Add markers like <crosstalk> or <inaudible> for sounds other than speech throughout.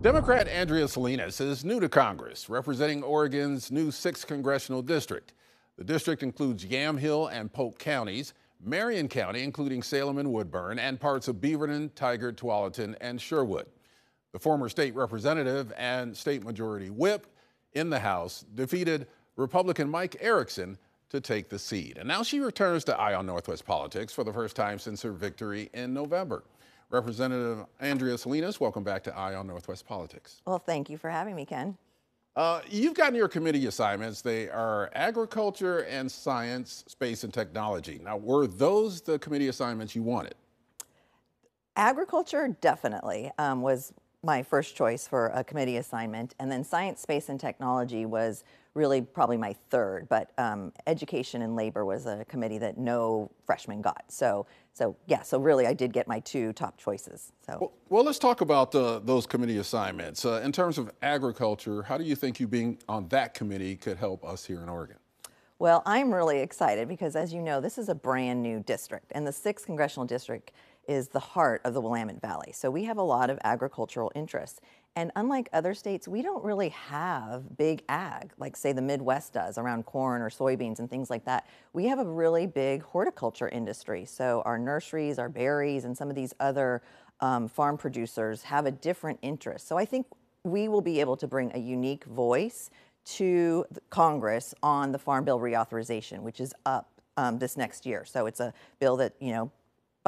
Democrat Andrea Salinas is new to Congress, representing Oregon's new 6th congressional district. The district includes Yamhill and Polk counties, Marion County, including Salem and Woodburn, and parts of Beaverton, Tigard, Tualatin, and Sherwood. The former state representative and state majority whip in the House defeated Republican Mike Erickson to take the seat. And now she returns to Eye on Northwest politics for the first time since her victory in November. Representative Andrea Salinas, welcome back to Eye on Northwest Politics. Well, thank you for having me, Ken. Uh, you've gotten your committee assignments. They are agriculture and science, space and technology. Now, were those the committee assignments you wanted? Agriculture definitely um, was my first choice for a committee assignment, and then science, space, and technology was really probably my third. But um, education and labor was a committee that no freshman got. So, so yeah. So really, I did get my two top choices. So well, well let's talk about uh, those committee assignments. Uh, in terms of agriculture, how do you think you being on that committee could help us here in Oregon? Well, I'm really excited because, as you know, this is a brand new district, and the sixth congressional district is the heart of the Willamette Valley. So we have a lot of agricultural interests. And unlike other states, we don't really have big ag, like say the Midwest does around corn or soybeans and things like that. We have a really big horticulture industry. So our nurseries, our berries, and some of these other um, farm producers have a different interest. So I think we will be able to bring a unique voice to Congress on the Farm Bill reauthorization, which is up um, this next year. So it's a bill that, you know,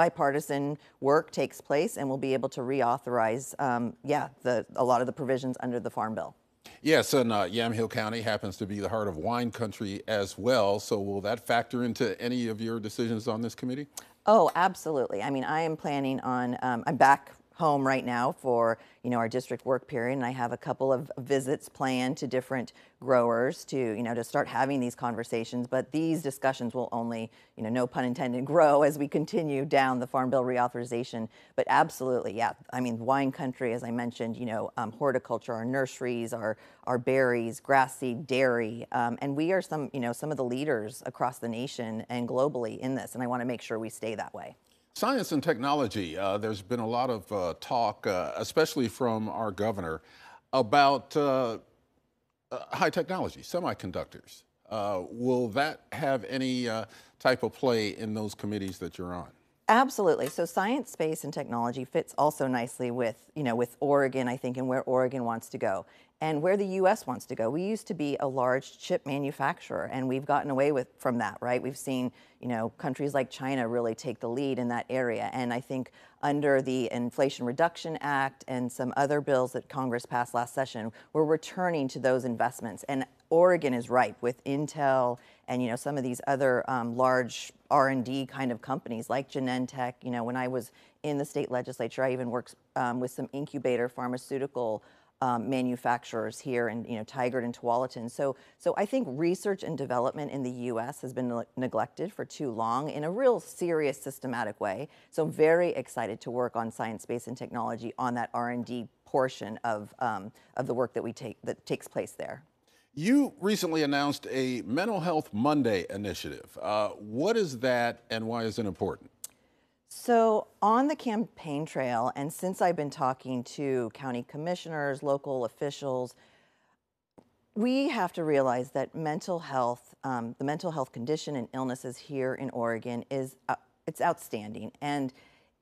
bipartisan work takes place and we'll be able to reauthorize, um, yeah, the, a lot of the provisions under the Farm Bill. Yes, and uh, Yamhill County happens to be the heart of wine country as well. So will that factor into any of your decisions on this committee? Oh, absolutely. I mean, I am planning on, um, I'm back home right now for you know our district work period and I have a couple of visits planned to different growers to you know to start having these conversations but these discussions will only you know no pun intended <laughs> grow as we continue down the farm bill reauthorization but absolutely yeah I mean wine country as I mentioned you know um, horticulture our nurseries our our berries grass seed dairy um, and we are some you know some of the leaders across the nation and globally in this and I want to make sure we stay that way. Science and technology. Uh, there's been a lot of uh, talk, uh, especially from our governor, about uh, uh, high technology, semiconductors. Uh, will that have any type of play in those committees that you're on? Absolutely. So science, space, and technology fits also nicely with, you know, with Oregon, I think, and where Oregon wants to go and where the U.S. wants to go. We used to be a large chip manufacturer, and we've gotten away with from that, right? We've seen, you know, countries like China really take the lead in that area, and I think under the Inflation Reduction Act and some other bills that Congress passed last session, we're returning to those investments. And Oregon is ripe with Intel and you know some of these other um, large R&D kind of companies like Genentech. You know, when I was in the state legislature, I even worked um, with some incubator pharmaceutical um, manufacturers here and you know Tigard and Tualatin. So so I think research and development in the U.S. has been ne neglected for too long in a real serious systematic way. So very excited to work on science, space, and technology on that R&D portion of um, of the work that we take that takes place there. You recently announced a Mental Health Monday initiative. Uh, what is that and why is it important? So, on the campaign trail, and since I've been talking to county commissioners, local officials, we have to realize that mental health, um, the mental health condition and illnesses here in Oregon is uh, it's outstanding, and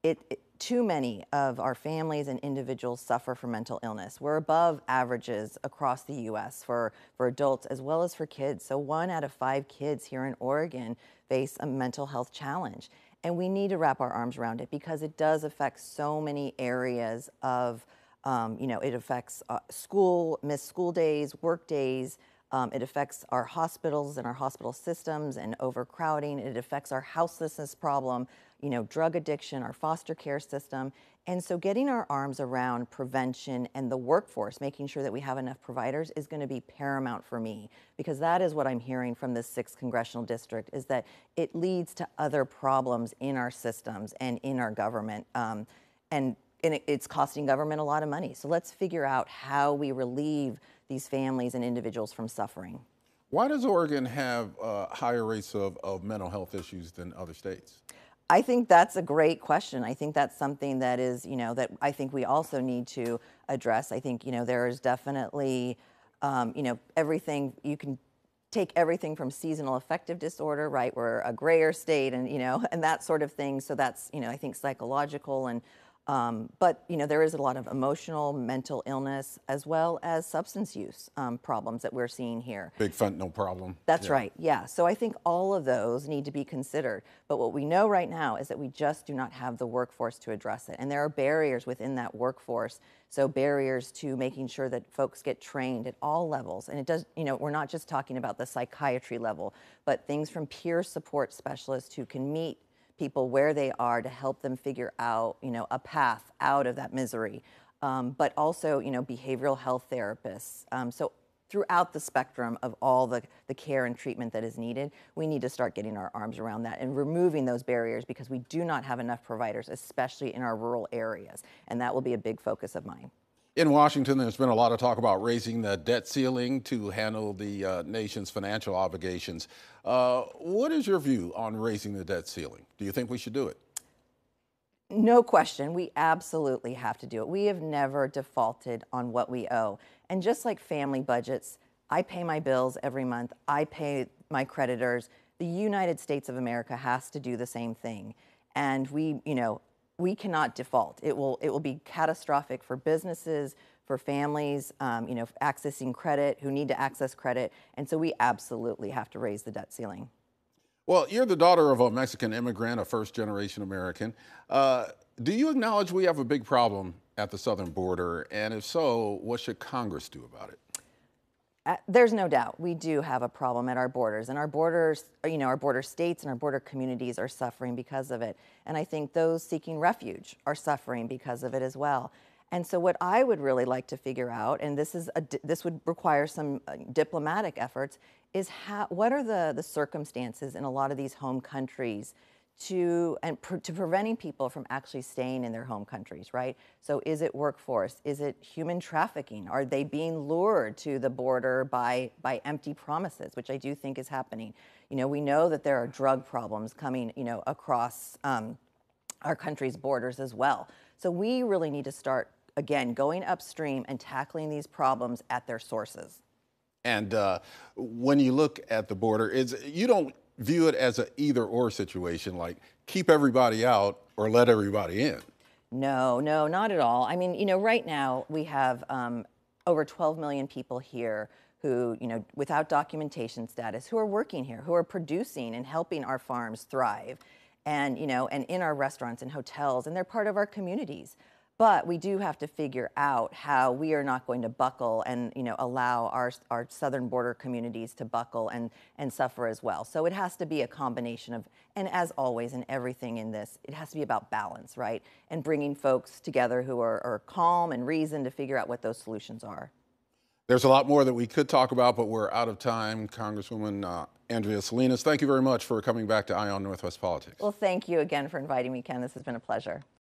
it, it too many of our families and individuals suffer from mental illness. We're above averages across the U.S. for, for adults as well as for kids. So one out of five kids here in Oregon face a mental health challenge. And we need to wrap our arms around it because it does affect so many areas of, um, you know, it affects uh, school, missed school days, work days, um, it affects our hospitals and our hospital systems and overcrowding. It affects our houselessness problem, you know, drug addiction, our foster care system. And so getting our arms around prevention and the workforce, making sure that we have enough providers is going to be paramount for me because that is what I'm hearing from this sixth congressional district is that it leads to other problems in our systems and in our government. Um, and, and it's costing government a lot of money. So let's figure out how we relieve these families and individuals from suffering. Why does Oregon have uh, higher rates of, of mental health issues than other states? I think that's a great question. I think that's something that is, you know, that I think we also need to address. I think, you know, there is definitely, um, you know, everything you can take everything from seasonal affective disorder, right? We're a grayer state and, you know, <laughs> and that sort of thing. So that's, you know, I think psychological and um, but you know there is a lot of emotional, mental illness, as well as substance use um, problems that we're seeing here. Big fentanyl problem. That's Yeah. right. Yeah. So I think all of those need to be considered. But what we know right now is that we just do not have the workforce to address it, and there are barriers within that workforce. So barriers to making sure that folks get trained at all levels, and it does. You know, we're not just talking about the psychiatry level, but things from peer support specialists who can meet people where they are to help them figure out, you know, a path out of that misery. Um, but also, you know, behavioral health therapists. Um, so throughout the spectrum of all the, the care and treatment that is needed, we need to start getting our arms around that and removing those barriers because we do not have enough providers, especially in our rural areas. And that will be a big focus of mine. In Washington, there's been a lot of talk about raising the debt ceiling to handle the uh, nation's financial obligations. Uh, what is your view on raising the debt ceiling? Do you think we should do it? No question, we absolutely have to do it. We have never defaulted on what we owe. And just like family budgets, I pay my bills every month, I pay my creditors. The United States of America has to do the same thing. And we, you know, we cannot default. It will, it will be catastrophic for businesses, for families, um, you know, accessing credit, who need to access credit. And so we absolutely have to raise the debt ceiling. Well, you're the daughter of a Mexican immigrant, a first generation American. Uh, do you acknowledge we have a big problem at the southern border? And if so, what should Congress do about it? Uh, there's no doubt we do have a problem at our borders, and our borders, you know, our border states and our border communities are suffering because of it. And I think those seeking refuge are suffering because of it as well. And so, what I would really like to figure out, and this is a, this would require some uh, diplomatic efforts, is how, what are the the circumstances in a lot of these home countries to and to preventing people from actually staying in their home countries, right? So is it workforce? Is it human trafficking? Are they being lured to the border by by empty promises, which I do think is happening? You know, we know that there are drug problems coming, you know, across um, our country's borders as well. So we really need to start again going upstream and tackling these problems at their sources. And uh, when you look at the border, is you don't view it as an either or situation, like keep everybody out or let everybody in. No, no, not at all. I mean, you know, right now we have um, over 12 million people here who, you know, without documentation status, who are working here, who are producing and helping our farms thrive, and you know, and in our restaurants and hotels, and they're part of our communities. But we do have to figure out how we are not going to buckle and you know allow our, our southern border communities to buckle and, and suffer as well. So it has to be a combination of, and as always in everything in this, it has to be about balance, right? And bringing folks together who are, are calm and reason to figure out what those solutions are. There's a lot more that we could talk about, but we're out of time. Congresswoman uh, Andrea Salinas, thank you very much for coming back to Eye on Northwest Politics. Well, thank you again for inviting me, Ken. This has been a pleasure.